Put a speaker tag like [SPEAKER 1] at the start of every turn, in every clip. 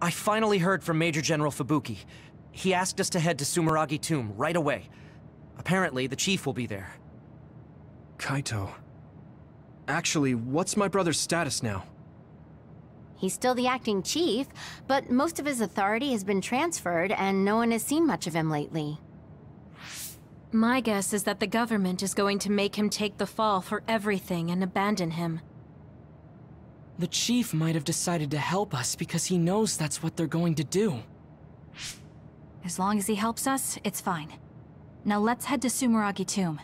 [SPEAKER 1] I finally heard from Major General Fubuki. He asked us to head to Sumeragi Tomb right away. Apparently, the chief will be there.
[SPEAKER 2] Kaito. Actually, what's my brother's status now?
[SPEAKER 3] He's still the acting chief, but most of his authority has been transferred and no one has seen much of him lately.
[SPEAKER 4] My guess is that the government is going to make him take the fall for everything and abandon him.
[SPEAKER 5] The chief might have decided to help us because he knows that's what they're going to do.
[SPEAKER 6] As long as he helps us, it's fine. Now let's head to Sumeragi Tomb.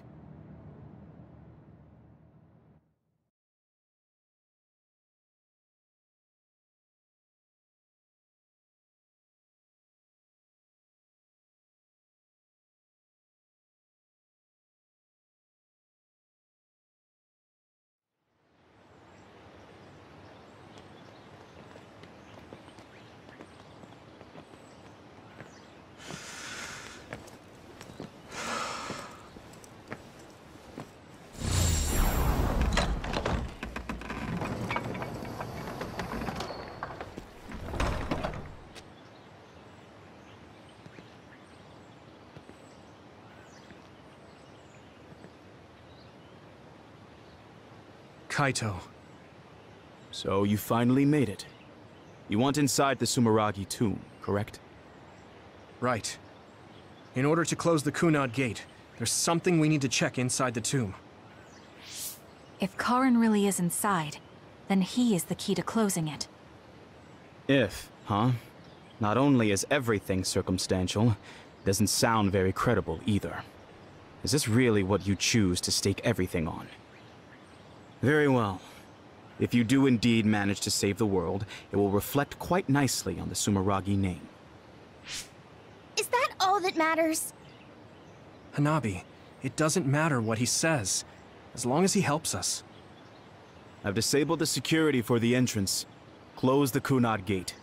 [SPEAKER 2] Kaito.
[SPEAKER 7] So you finally made it. You want inside the Sumeragi tomb, correct?
[SPEAKER 2] Right. In order to close the Kunad Gate, there's something we need to check inside the tomb.
[SPEAKER 6] If Karen really is inside, then he is the key to closing it.
[SPEAKER 7] If, huh? Not only is everything circumstantial, it doesn't sound very credible either. Is this really what you choose to stake everything on? Very well. If you do indeed manage to save the world, it will reflect quite nicely on the Sumeragi name.
[SPEAKER 3] Is that all that matters?
[SPEAKER 2] Hanabi, it doesn't matter what he says, as long as he helps us.
[SPEAKER 7] I've disabled the security for the entrance. Close the Kunad Gate.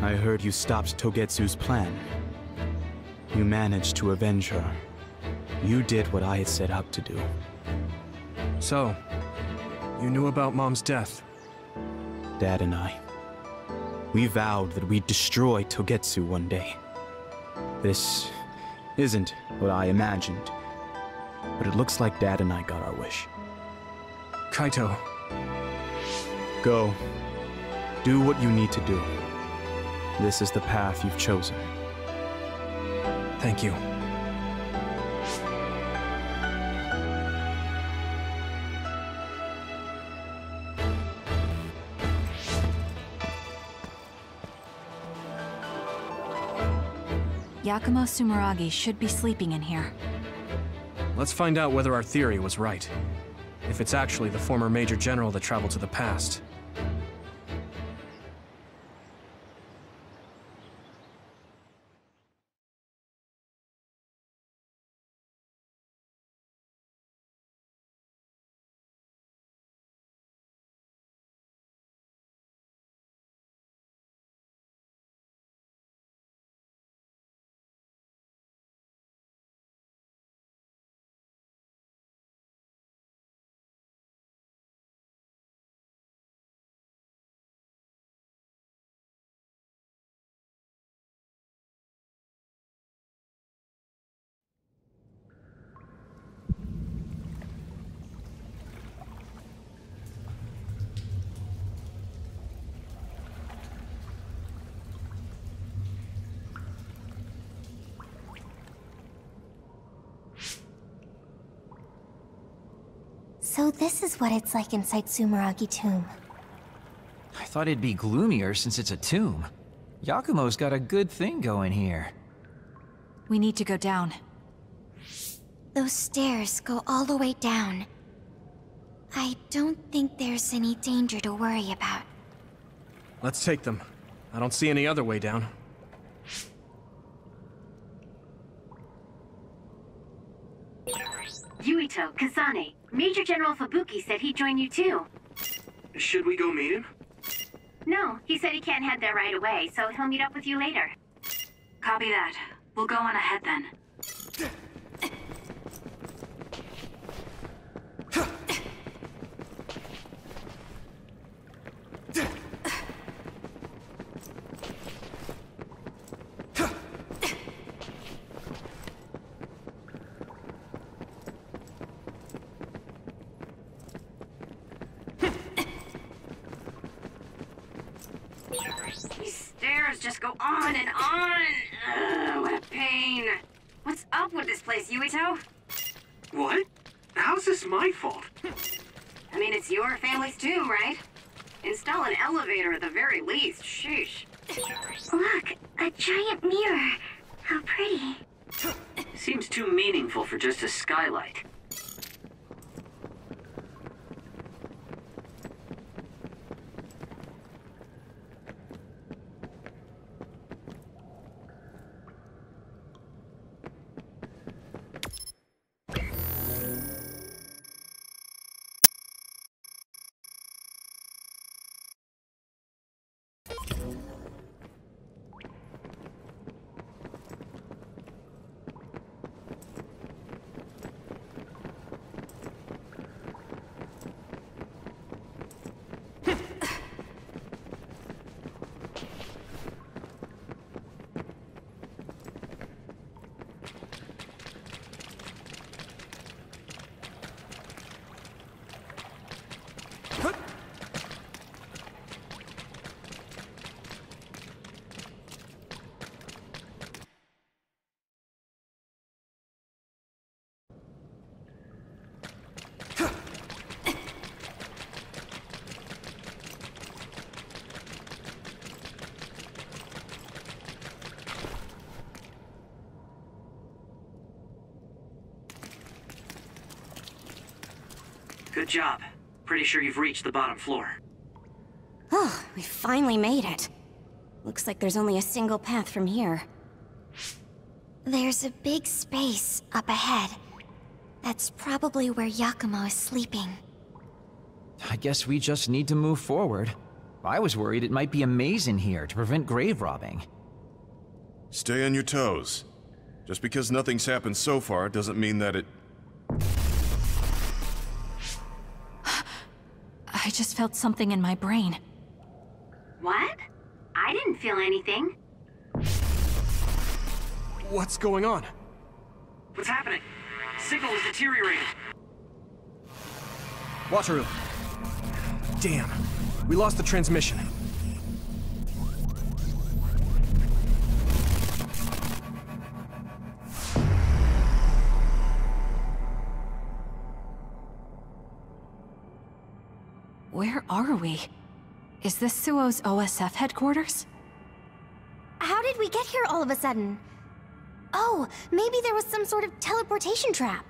[SPEAKER 7] I heard you stopped Togetsu's plan. You managed to avenge her. You did what I had set out to do.
[SPEAKER 2] So, you knew about Mom's death?
[SPEAKER 7] Dad and I. We vowed that we'd destroy Togetsu one day. This isn't what I imagined, but it looks like Dad and I got our wish.
[SPEAKER 2] Kaito.
[SPEAKER 7] Go. Do what you need to do. This is the path you've chosen.
[SPEAKER 2] Thank you.
[SPEAKER 6] Yakumo Sumeragi should be sleeping in here.
[SPEAKER 2] Let's find out whether our theory was right. If it's actually the former Major General that traveled to the past.
[SPEAKER 3] So this is what it's like inside Sumeragi Tomb.
[SPEAKER 8] I thought it'd be gloomier since it's a tomb. Yakumo's got a good thing going here.
[SPEAKER 6] We need to go down.
[SPEAKER 3] Those stairs go all the way down. I don't think there's any danger to worry about.
[SPEAKER 2] Let's take them. I don't see any other way down.
[SPEAKER 9] Yuito, Kasane, Major General Fubuki said he'd join you too.
[SPEAKER 2] Should we go meet him?
[SPEAKER 9] No, he said he can't head there right away, so he'll meet up with you later.
[SPEAKER 10] Copy that. We'll go on ahead then.
[SPEAKER 11] Good job. Pretty sure you've reached the bottom floor.
[SPEAKER 12] Oh, we finally made it. Looks like there's only a single path from here.
[SPEAKER 3] There's a big space up ahead. That's probably where Yakumo is sleeping.
[SPEAKER 8] I guess we just need to move forward. I was worried it might be a maze in here to prevent grave robbing.
[SPEAKER 13] Stay on your toes. Just because nothing's happened so far doesn't mean that it...
[SPEAKER 6] felt something in my brain.
[SPEAKER 9] What? I didn't feel anything.
[SPEAKER 2] What's going on?
[SPEAKER 11] What's happening? Signal is deteriorating.
[SPEAKER 2] Wataru. Damn. We lost the transmission.
[SPEAKER 6] Where are we? Is this Suoh's OSF headquarters?
[SPEAKER 12] How did we get here all of a sudden? Oh, maybe there was some sort of teleportation trap.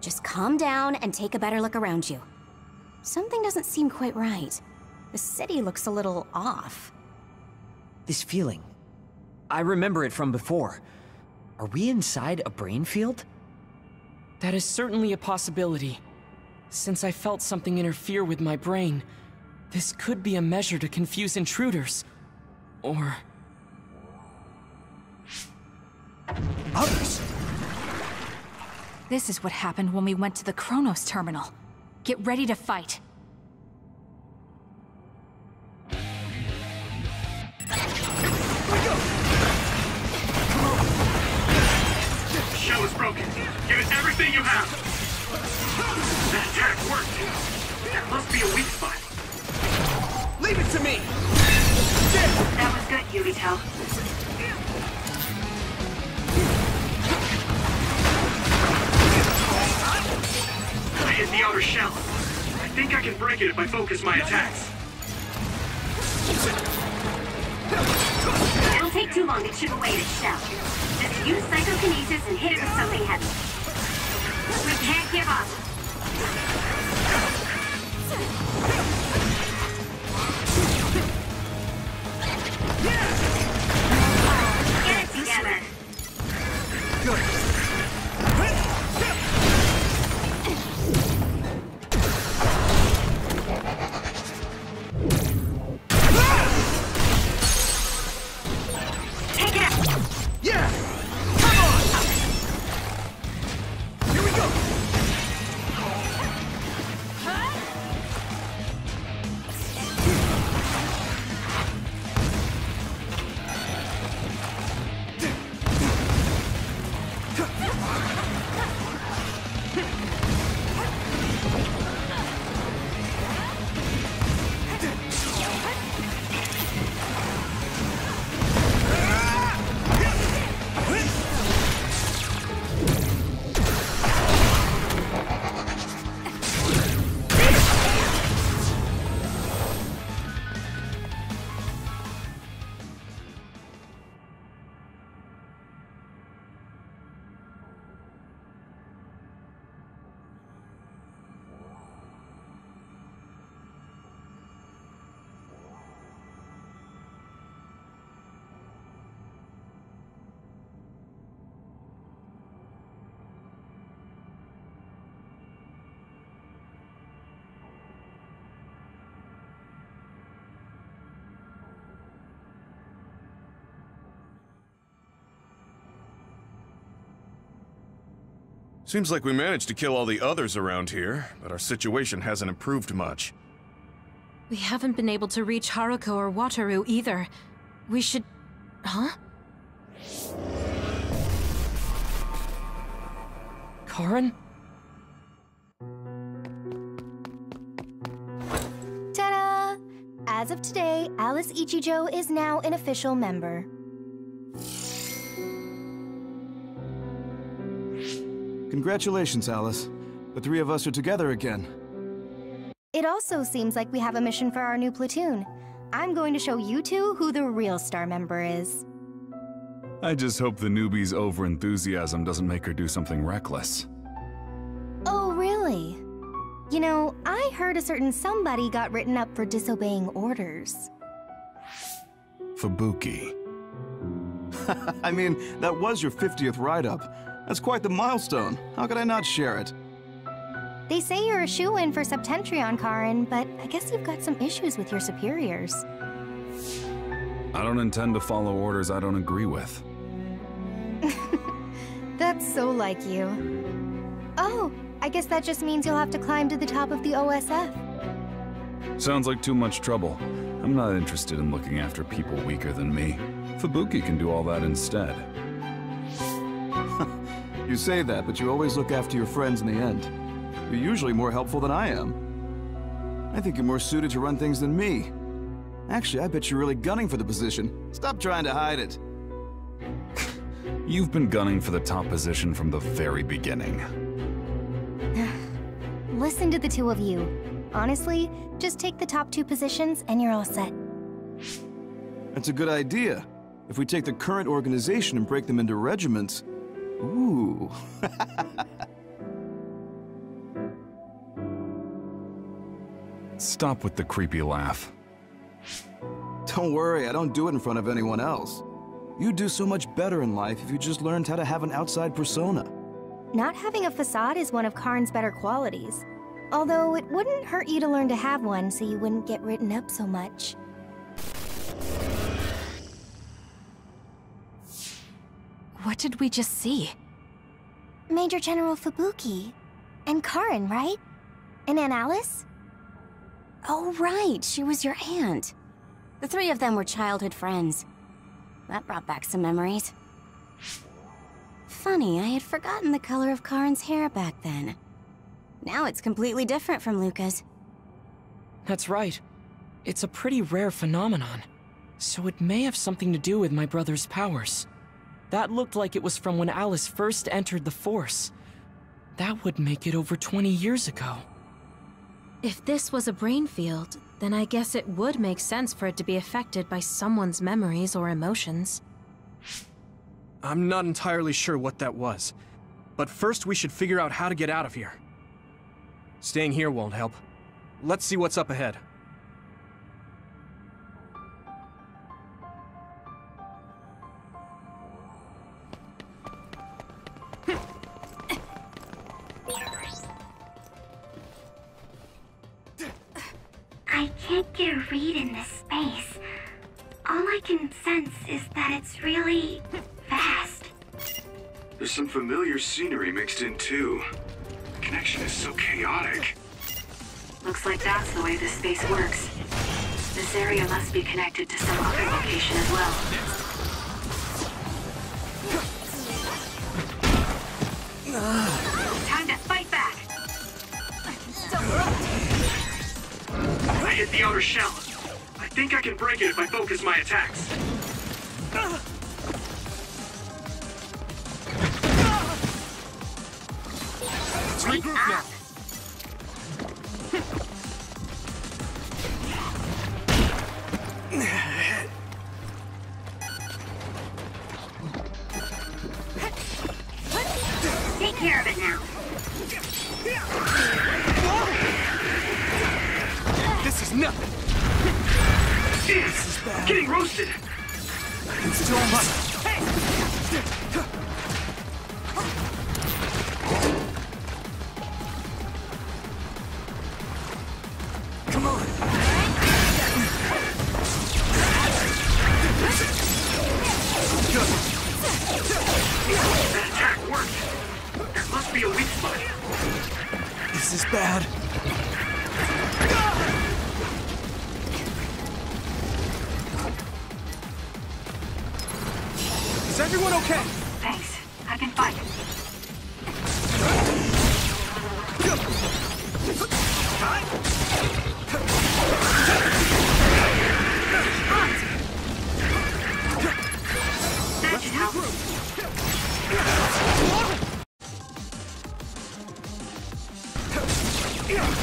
[SPEAKER 12] Just calm down and take a better look around you. Something doesn't seem quite right. The city looks a little off.
[SPEAKER 1] This feeling. I remember it from before. Are we inside a brain field?
[SPEAKER 5] That is certainly a possibility. Since I felt something interfere with my brain, this could be a measure to confuse intruders. Or...
[SPEAKER 1] Others?
[SPEAKER 6] This is what happened when we went to the Kronos terminal. Get ready to fight.
[SPEAKER 11] Focus my attacks.
[SPEAKER 13] Seems like we managed to kill all the others around here, but our situation hasn't improved much.
[SPEAKER 4] We haven't been able to reach Haruka or Wataru either. We should... Huh?
[SPEAKER 5] Karen?
[SPEAKER 12] Ta-da! As of today, Alice Ichijo is now an official member.
[SPEAKER 14] Congratulations, Alice. The three of us are together again.
[SPEAKER 12] It also seems like we have a mission for our new platoon. I'm going to show you two who the real star member is.
[SPEAKER 15] I just hope the newbie's overenthusiasm doesn't make her do something reckless.
[SPEAKER 12] Oh, really? You know, I heard a certain somebody got written up for disobeying orders.
[SPEAKER 15] Fubuki.
[SPEAKER 14] I mean, that was your 50th write-up. That's quite the milestone. How could I not share it?
[SPEAKER 12] They say you're a shoe-in for Septentrion, Karen, but I guess you've got some issues with your superiors.
[SPEAKER 15] I don't intend to follow orders I don't agree with.
[SPEAKER 12] That's so like you. Oh, I guess that just means you'll have to climb to the top of the OSF.
[SPEAKER 15] Sounds like too much trouble. I'm not interested in looking after people weaker than me. Fubuki can do all that instead.
[SPEAKER 14] You say that, but you always look after your friends in the end. You're usually more helpful than I am. I think you're more suited to run things than me. Actually, I bet you're really gunning for the position. Stop trying to hide it.
[SPEAKER 15] You've been gunning for the top position from the very beginning.
[SPEAKER 12] Listen to the two of you. Honestly, just take the top two positions and you're all set.
[SPEAKER 14] That's a good idea. If we take the current organization and break them into regiments... Ooh.
[SPEAKER 15] Stop with the creepy laugh.
[SPEAKER 14] Don't worry, I don't do it in front of anyone else. You'd do so much better in life if you just learned how to have an outside persona.
[SPEAKER 12] Not having a facade is one of Karen's better qualities. Although it wouldn't hurt you to learn to have one so you wouldn't get written up so much.
[SPEAKER 6] What did we just see?
[SPEAKER 12] Major General Fubuki. And Karen, right? And Aunt Alice? Oh, right, she was your aunt. The three of them were childhood friends. That brought back some memories. Funny, I had forgotten the color of Karen's hair back then. Now it's completely different from Luka's.
[SPEAKER 5] That's right. It's a pretty rare phenomenon. So it may have something to do with my brother's powers. That looked like it was from when Alice first entered the Force. That would make it over 20 years ago.
[SPEAKER 4] If this was a brain field, then I guess it would make sense for it to be affected by someone's memories or emotions.
[SPEAKER 2] I'm not entirely sure what that was. But first we should figure out how to get out of here. Staying here won't help. Let's see what's up ahead.
[SPEAKER 9] Take care of it now.
[SPEAKER 2] This is nothing!
[SPEAKER 11] Yes! I'm getting roasted! Hey!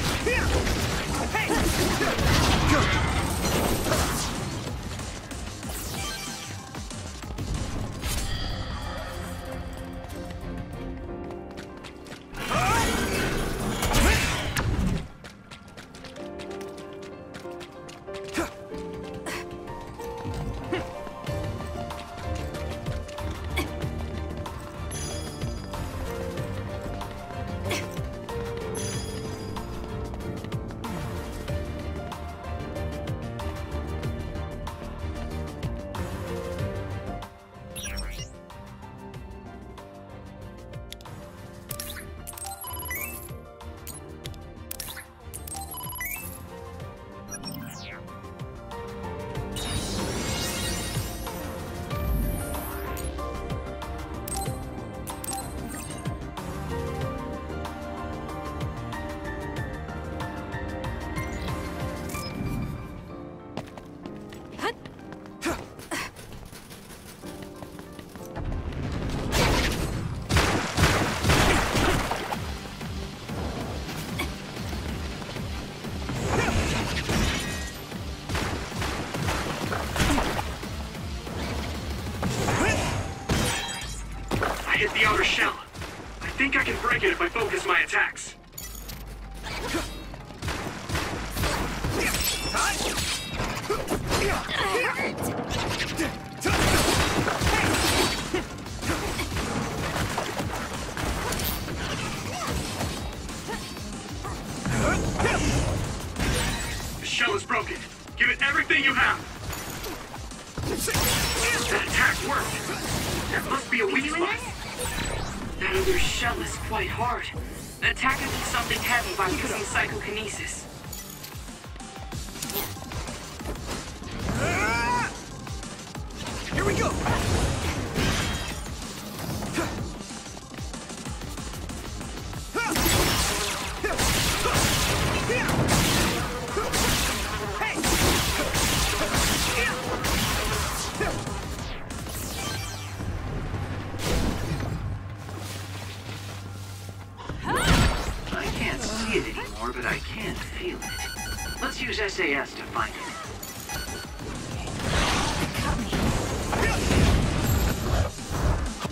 [SPEAKER 11] feel it. Let's use SAS to find it.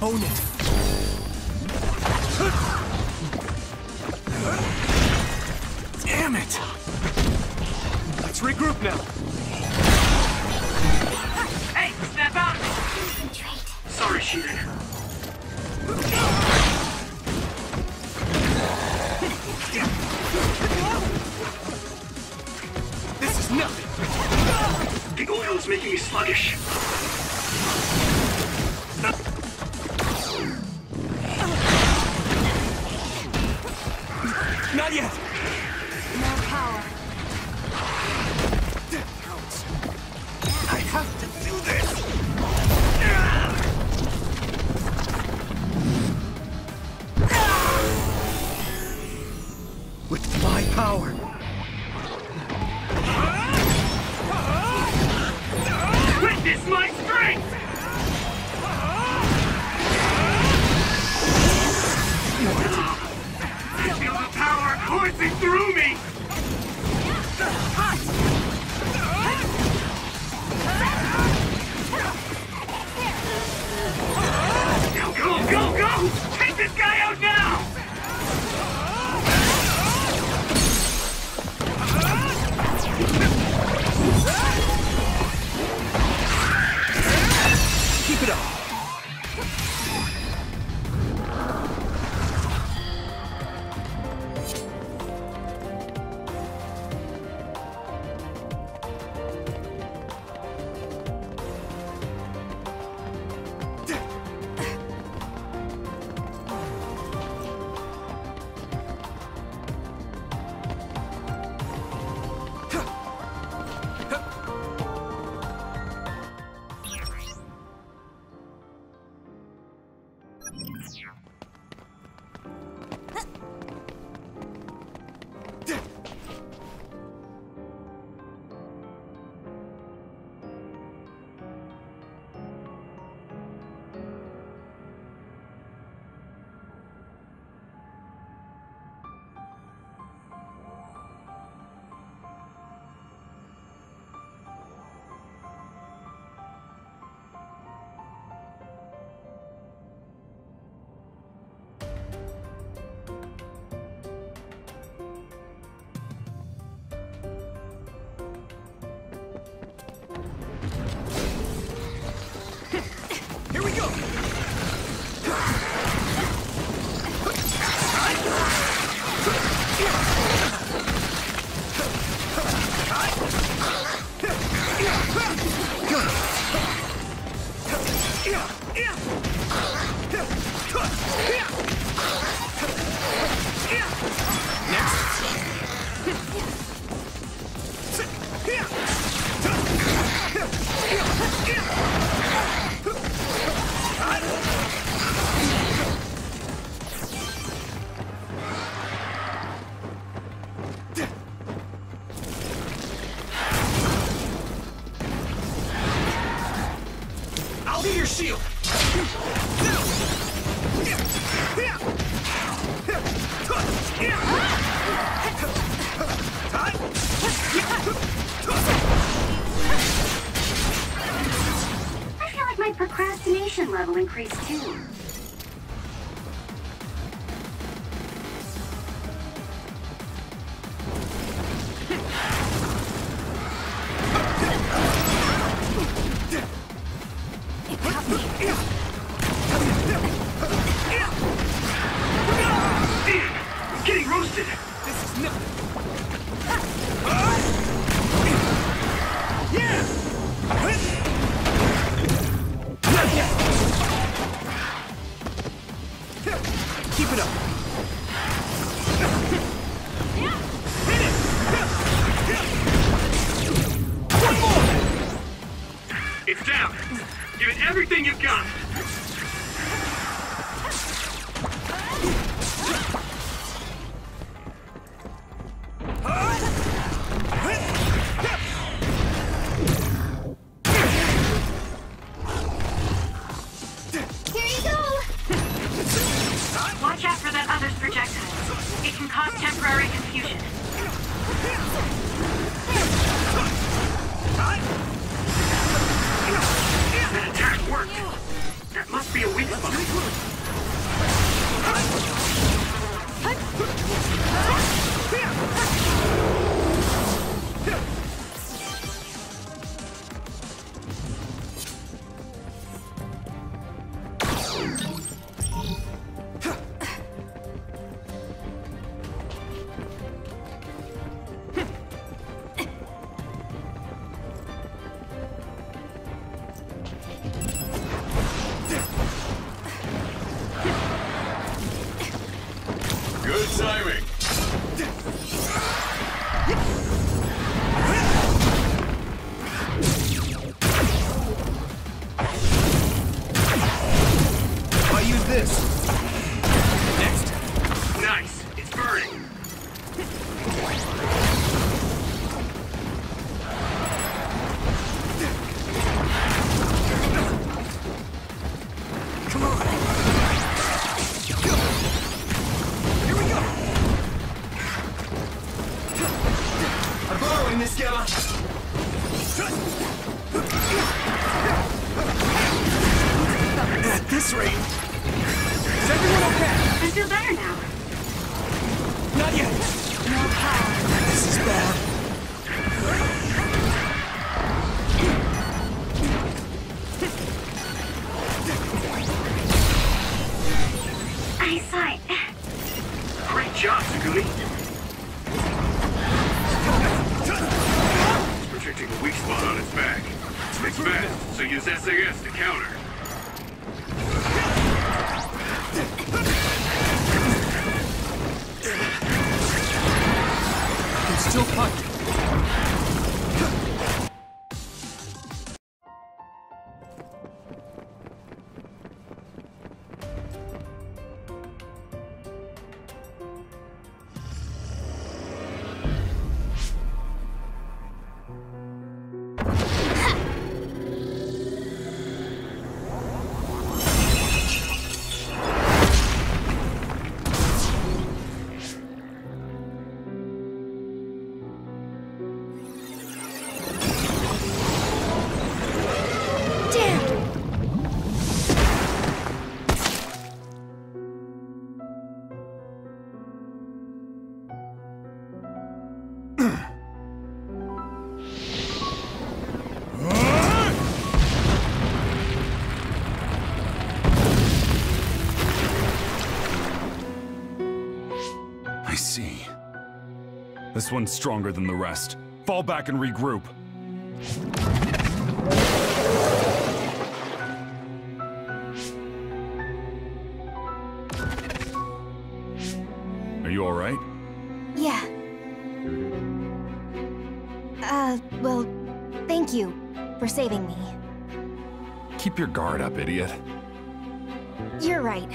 [SPEAKER 2] Own it! This
[SPEAKER 6] might
[SPEAKER 2] I
[SPEAKER 11] feel
[SPEAKER 9] like my procrastination level increased too.
[SPEAKER 2] this? This
[SPEAKER 15] one's stronger than the rest. Fall back and regroup. Are you alright?
[SPEAKER 12] Yeah. Uh, well, thank you for saving me.
[SPEAKER 15] Keep your guard up, idiot.
[SPEAKER 12] You're right.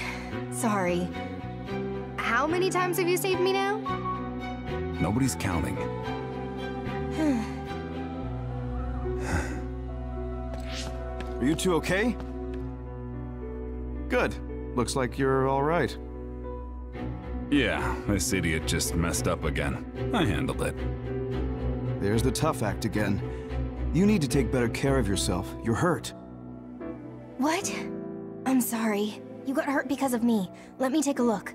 [SPEAKER 12] Sorry. How many times have you saved me now?
[SPEAKER 15] Nobody's counting.
[SPEAKER 14] Are you two okay? Good. Looks like you're all right.
[SPEAKER 15] Yeah, this idiot just messed up again. I handled it.
[SPEAKER 14] There's the tough act again. You need to take better care of yourself. You're hurt.
[SPEAKER 12] What? I'm sorry. You got hurt because of me. Let me take a look.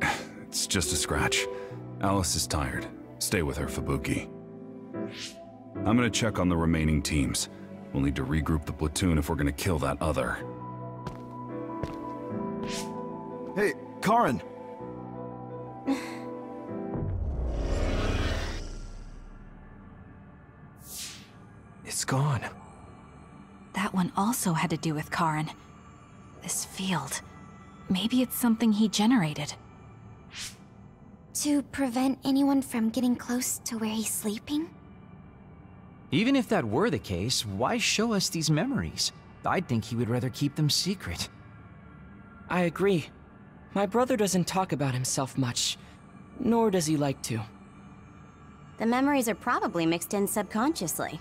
[SPEAKER 15] it's just a scratch. Alice is tired. Stay with her, Fubuki. I'm gonna check on the remaining teams. We'll need to regroup the platoon if we're gonna kill that other.
[SPEAKER 14] Hey, Karen!
[SPEAKER 2] It's gone.
[SPEAKER 6] That one also had to do with Karen. This field. Maybe it's something he generated.
[SPEAKER 3] To prevent anyone from getting close to where he's sleeping?
[SPEAKER 8] Even if that were the case, why show us these memories? I'd think he would rather keep them secret.
[SPEAKER 5] I agree. My brother doesn't talk about himself much, nor does he like to.
[SPEAKER 12] The memories are probably mixed in subconsciously.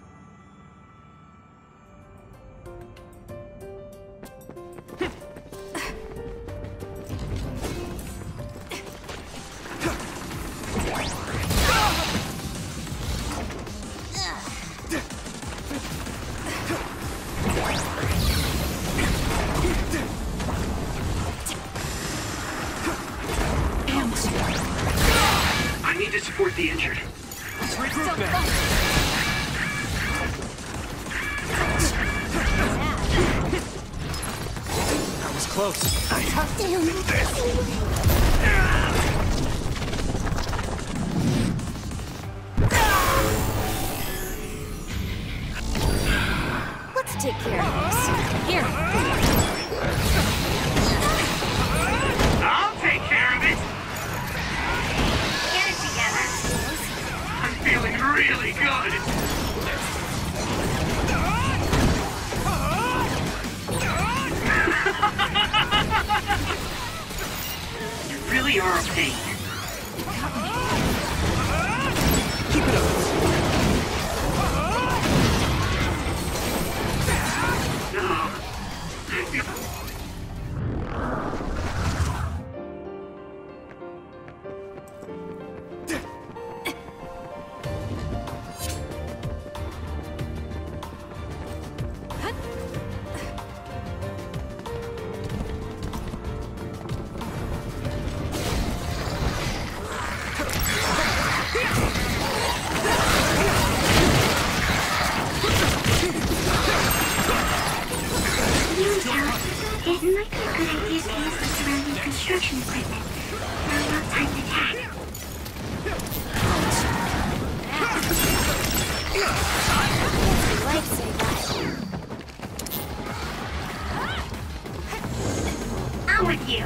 [SPEAKER 11] I'm
[SPEAKER 9] with you.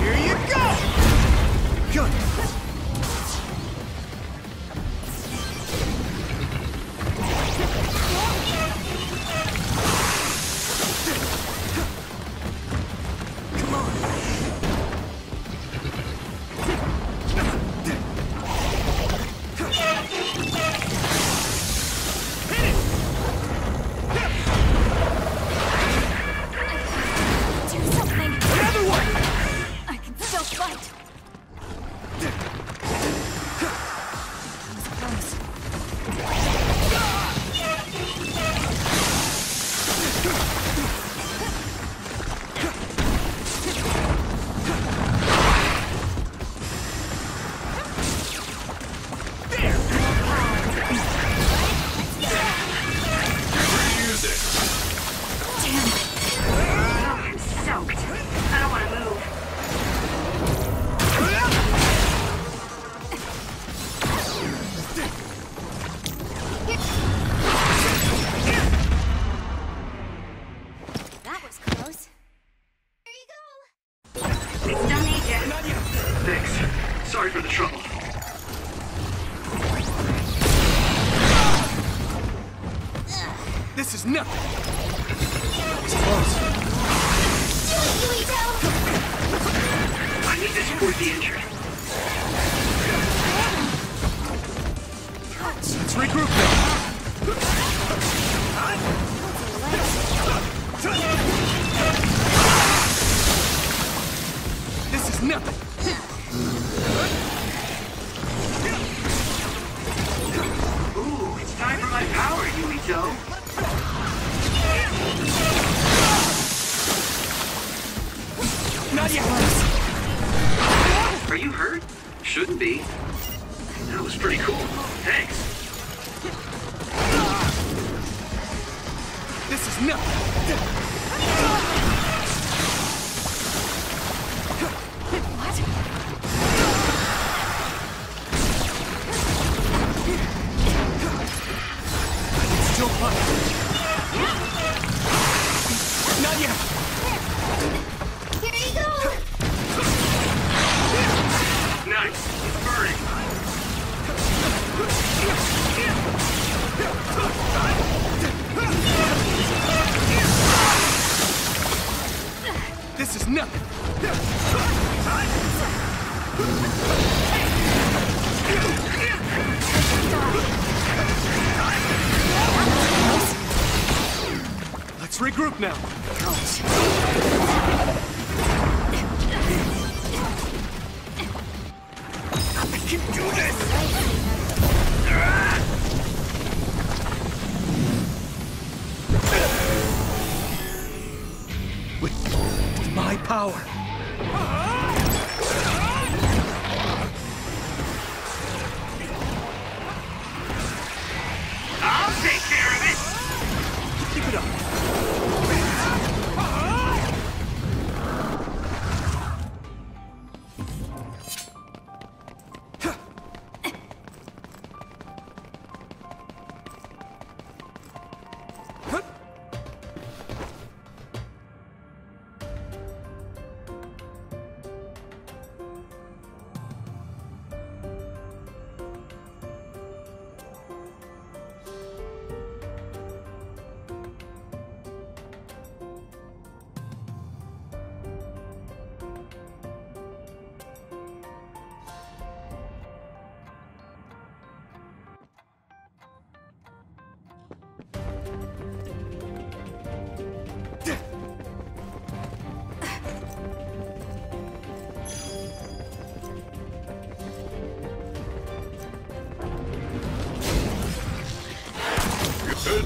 [SPEAKER 2] Here you go! Good.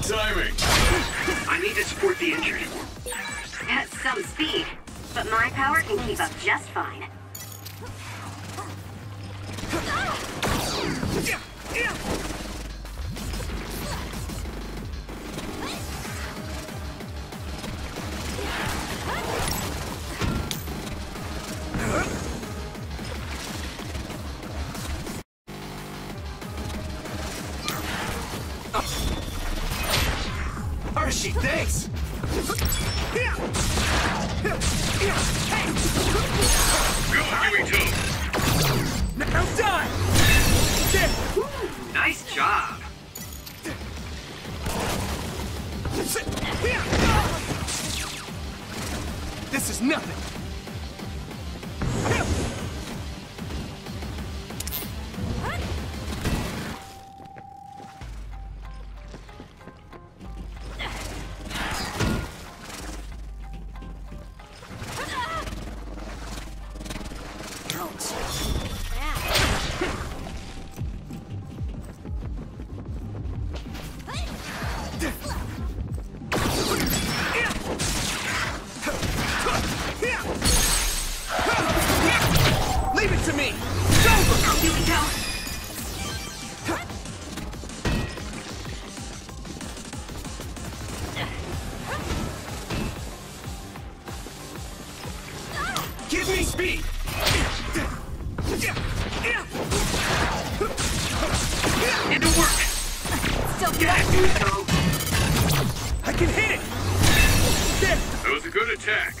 [SPEAKER 16] Timing. I need to support the injured.
[SPEAKER 10] At some speed, but my power can keep up just fine.
[SPEAKER 2] Speed! Speed!
[SPEAKER 16] Into work!
[SPEAKER 17] Still
[SPEAKER 16] Get it,
[SPEAKER 2] I can hit it! There.
[SPEAKER 16] That was a good attack.